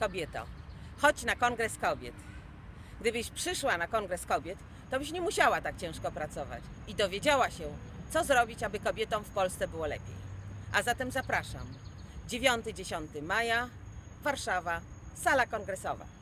Kobieto, chodź na Kongres Kobiet. Gdybyś przyszła na Kongres Kobiet, to byś nie musiała tak ciężko pracować i dowiedziała się, co zrobić, aby kobietom w Polsce było lepiej. A zatem zapraszam. 9-10 maja, Warszawa, sala kongresowa.